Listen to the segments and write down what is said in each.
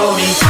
told me.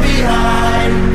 behind.